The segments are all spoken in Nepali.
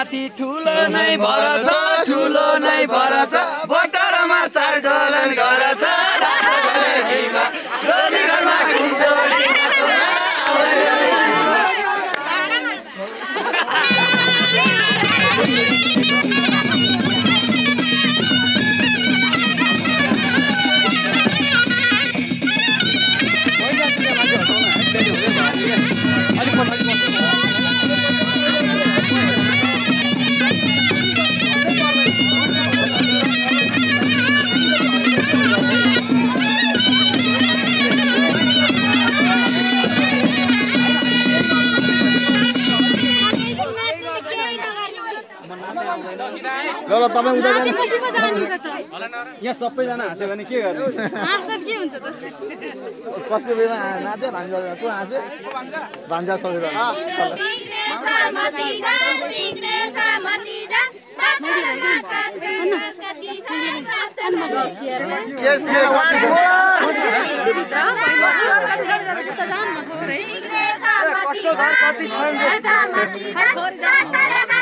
सालीमाथि ठुलो नै भर छ ठुलो नै भर छ। बटरमा चार डलन ल तपाईँ उता यहाँ सबैजना हाँस्यो भने के गर्ने? हाँस्दा के हुन्छ त? कसको बेला नाच्यो भान्जा को हाँस्यो भान्जा सकेर। यसले कसको घर कति छ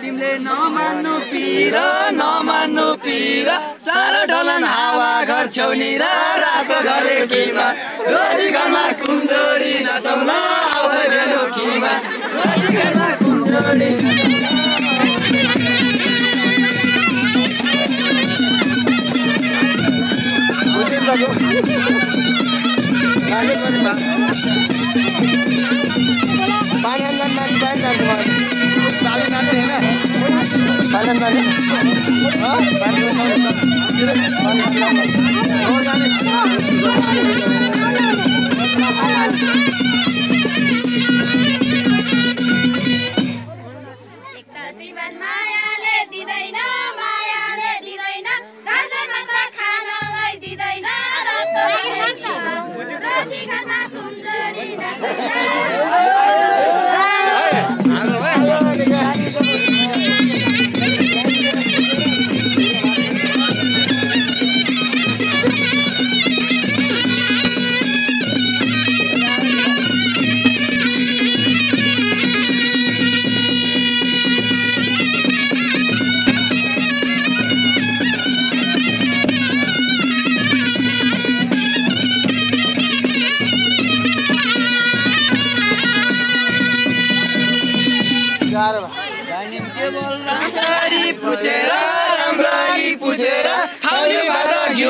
तिमीले नमान्नु पिर नमान्नु पिर। चार ढलन हावा घर छेउनी रातो घरे किमा। रोजी घरमा कुम्जोडी नचौला आउला बेलुकीमा रोजी घरमा कुम्जोडी विमान मायाले दिँदैन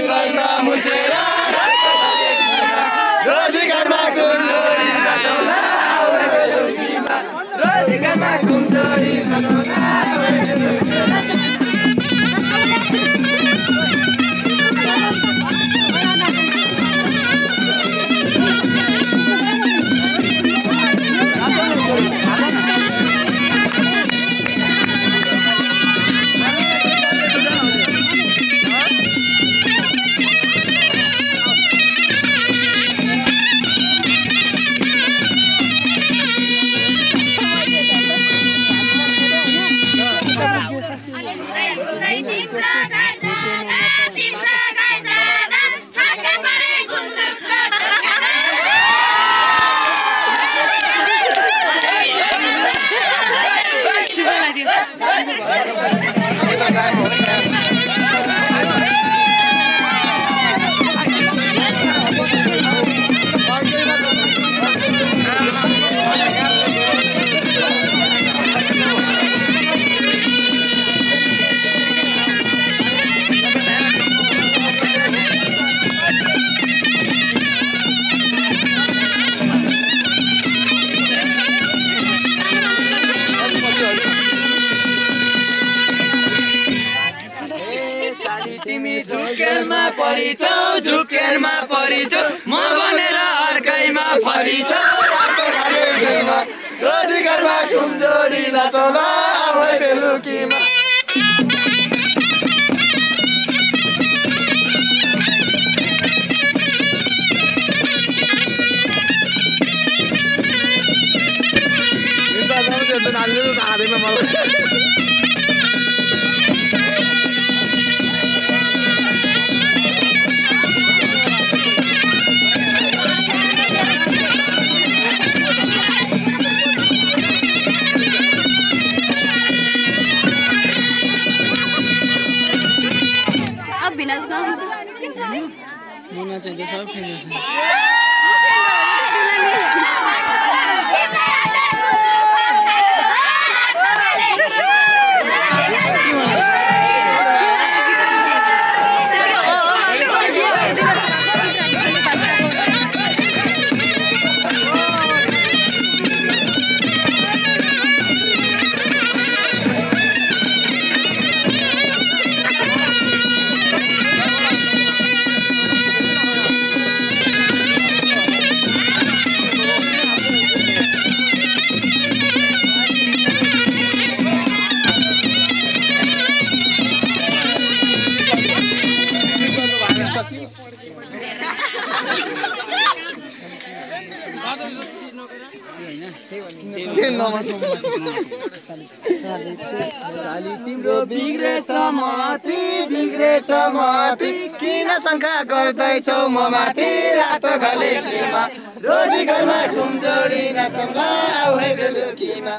soy Santa Muchera. झुकेलमा परिछौ झुकेलमा परिछौ म भनेर अर्कैमा फसिछौ। रोजी घरमा कुमजोडी नाचौला आमै बेलुकीमा। मलाई। 我那剪的视频就是。तिम्रो बिग्रेछ माथि बिग्रेछ माथि किन शङ्का गर्दैछौ म माथि रातो घलेकीमा रोजी घरमा कुमजोडी नाचौला आऊ है बेलुकीमा